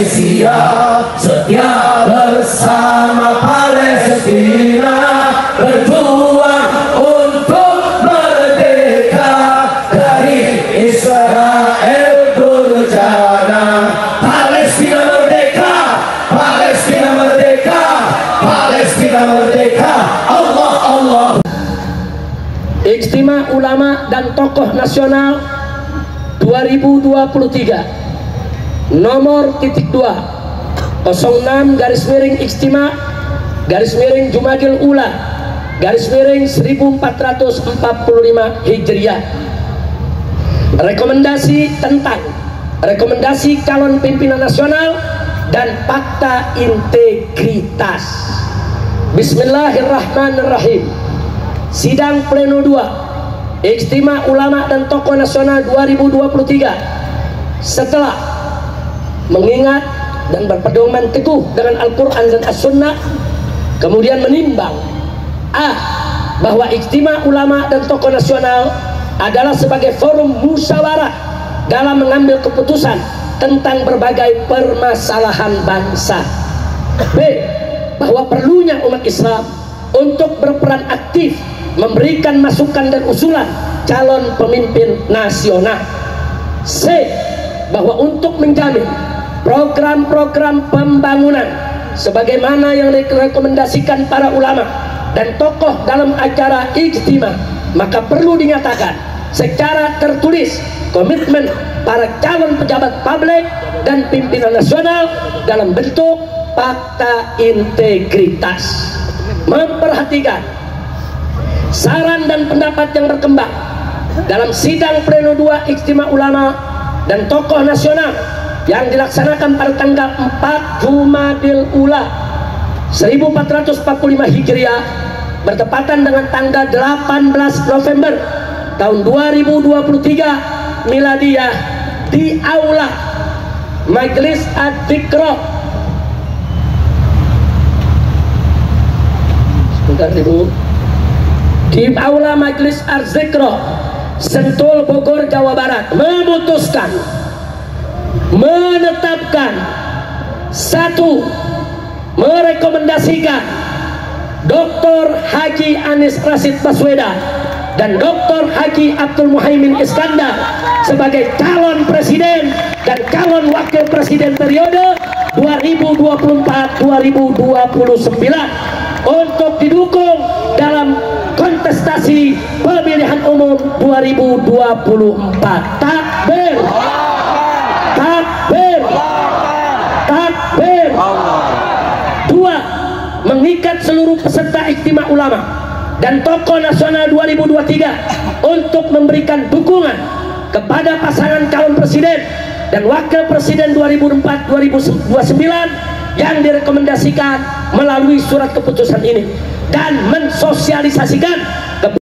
Indonesia setia bersama Palestina berjuang untuk merdeka dari Israel berjana Palestina merdeka Palestina merdeka Palestina merdeka. Allah Allah. Ijtima Ulama dan Tokoh Nasional 2023 nomor titik 2 06 garis miring Ijtima garis miring Jumadil Ula garis miring 1445 Hijriah. Rekomendasi tentang rekomendasi calon pimpinan nasional dan fakta integritas. Bismillahirrahmanirrahim. Sidang Pleno 2 Ijtima Ulama dan Tokoh Nasional 2023 Setelah mengingat dan berpedoman teguh dengan Al-Quran dan As-Sunnah Kemudian menimbang A. Bahwa Ijtima Ulama dan Tokoh Nasional adalah sebagai forum musyawarah dalam mengambil keputusan tentang berbagai permasalahan bangsa B. Bahwa perlunya umat Islam untuk berperan aktif memberikan masukan dan usulan calon pemimpin nasional. C. Bahwa untuk menjamin program-program pembangunan sebagaimana yang direkomendasikan para ulama dan tokoh dalam acara ijtima maka perlu dinyatakan secara tertulis komitmen para calon pejabat publik dan pimpinan nasional dalam bentuk fakta integritas. Memperhatikan saran dan pendapat yang berkembang dalam sidang pleno 2 Ijtima Ulama dan tokoh nasional yang dilaksanakan pada tanggal 4 Jumadil Ula 1445 Hijriah bertepatan dengan tanggal 18 November tahun 2023 Miladiyah di Aula Majelis Ad-Dikro sebentar Ibu. Di Aula Majelis Arzikro Sentul Bogor Jawa Barat memutuskan menetapkan satu merekomendasikan Dr. Haji Anis Rasid Baswedan dan Dr. Haji Abdul Muhaimin Iskandar sebagai calon presiden dan calon wakil presiden periode 2024-2029 untuk didukung dalam kontestasi pemilihan umum 2024 takbir takbir takbir dua mengikat seluruh peserta istimewa ulama dan tokoh nasional 2023 untuk memberikan dukungan kepada pasangan calon presiden dan wakil presiden 2004-2029 yang direkomendasikan melalui surat keputusan ini dan mensosialisasikan